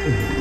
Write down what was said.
Mm-hmm.